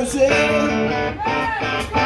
mercy.